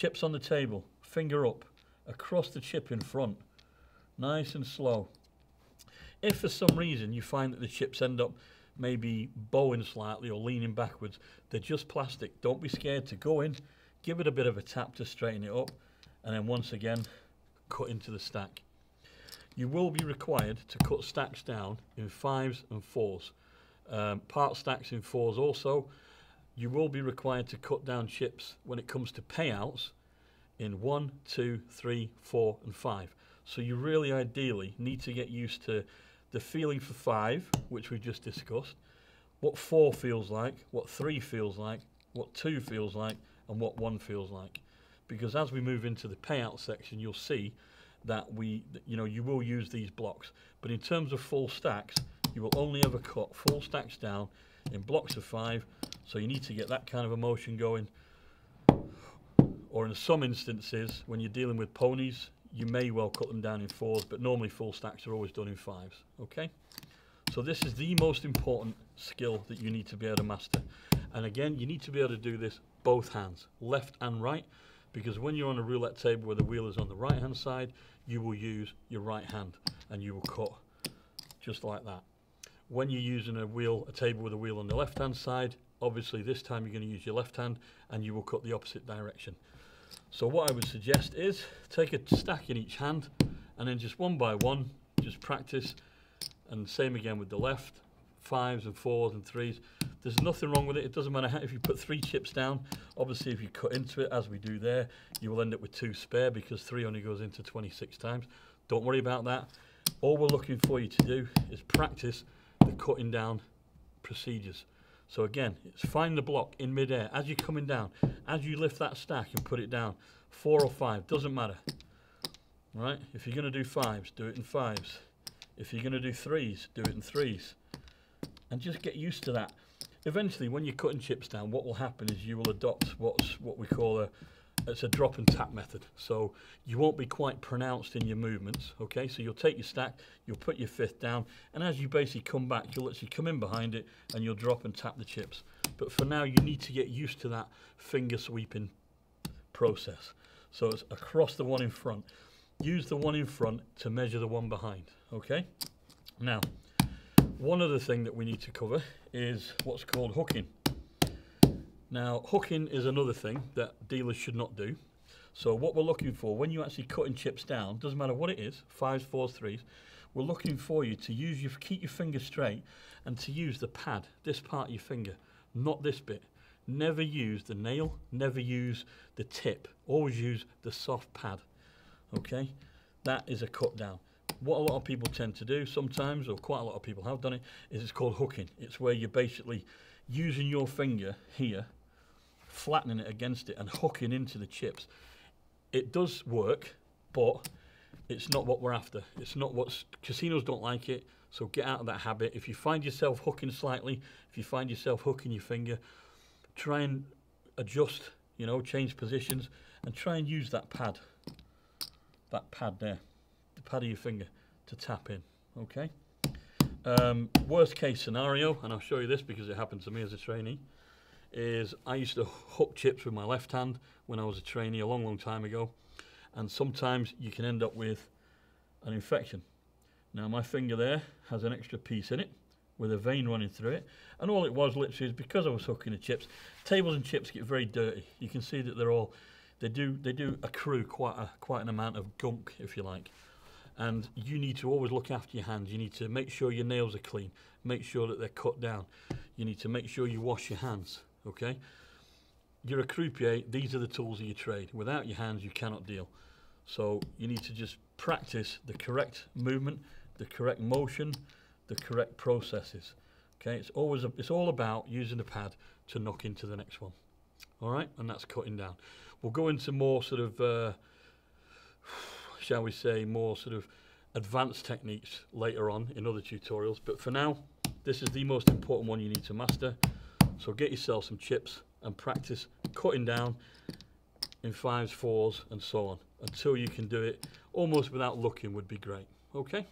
chips on the table, finger up, across the chip in front, nice and slow. If for some reason you find that the chips end up maybe bowing slightly or leaning backwards, they're just plastic. Don't be scared to go in, give it a bit of a tap to straighten it up, and then once again, cut into the stack. You will be required to cut stacks down in fives and fours. Um, part stacks in fours also. You will be required to cut down chips when it comes to payouts in one, two, three, four, and five. So you really ideally need to get used to the feeling for five, which we just discussed, what four feels like, what three feels like, what two feels like, and what one feels like. Because as we move into the payout section, you'll see that we, you know, you will use these blocks. But in terms of full stacks, you will only ever cut full stacks down in blocks of five. So you need to get that kind of emotion going. Or in some instances, when you're dealing with ponies, you may well cut them down in fours, but normally full stacks are always done in fives, okay? So this is the most important skill that you need to be able to master. And again, you need to be able to do this both hands, left and right, because when you're on a roulette table where the wheel is on the right hand side, you will use your right hand and you will cut just like that. When you're using a wheel, a table with a wheel on the left hand side, obviously this time you're going to use your left hand and you will cut the opposite direction. So what I would suggest is take a stack in each hand and then just one by one, just practice. And same again with the left, fives and fours and threes. There's nothing wrong with it. It doesn't matter how, if you put three chips down. Obviously, if you cut into it, as we do there, you will end up with two spare because three only goes into 26 times. Don't worry about that. All we're looking for you to do is practice the cutting down procedures. So again, it's find the block in midair as you're coming down. As you lift that stack and put it down, four or five, doesn't matter. Right? If you're going to do fives, do it in fives. If you're going to do threes, do it in threes. And just get used to that. Eventually, when you're cutting chips down, what will happen is you will adopt what's what we call a it's a drop and tap method. So you won't be quite pronounced in your movements, okay? So you'll take your stack, you'll put your fifth down, and as you basically come back, you'll actually come in behind it and you'll drop and tap the chips. But for now, you need to get used to that finger sweeping process. So it's across the one in front. Use the one in front to measure the one behind, okay? Now, one other thing that we need to cover is what's called hooking. Now, hooking is another thing that dealers should not do. So what we're looking for, when you're actually cutting chips down, doesn't matter what it is, fives, fours, threes, we're looking for you to use your, keep your finger straight and to use the pad, this part of your finger, not this bit. Never use the nail, never use the tip, always use the soft pad, okay? That is a cut down. What a lot of people tend to do sometimes, or quite a lot of people have done it, is it's called hooking. It's where you're basically using your finger here flattening it against it and hooking into the chips. It does work, but it's not what we're after. It's not what casinos don't like it. So get out of that habit. If you find yourself hooking slightly, if you find yourself hooking your finger, try and adjust, you know, change positions and try and use that pad, that pad there, the pad of your finger to tap in, okay? Um, worst case scenario, and I'll show you this because it happened to me as a trainee, is I used to hook chips with my left hand when I was a trainee a long, long time ago. And sometimes you can end up with an infection. Now my finger there has an extra piece in it with a vein running through it. And all it was literally is because I was hooking the chips, tables and chips get very dirty. You can see that they're all, they do, they do accrue quite, a, quite an amount of gunk, if you like. And you need to always look after your hands. You need to make sure your nails are clean. Make sure that they're cut down. You need to make sure you wash your hands okay? You're a croupier, these are the tools of your trade. Without your hands, you cannot deal. So you need to just practice the correct movement, the correct motion, the correct processes. Okay, it's always a, it's all about using the pad to knock into the next one. All right, and that's cutting down. We'll go into more sort of, uh, shall we say, more sort of advanced techniques later on in other tutorials. But for now, this is the most important one you need to master. So get yourself some chips and practice cutting down in fives, fours and so on until you can do it almost without looking would be great. Okay?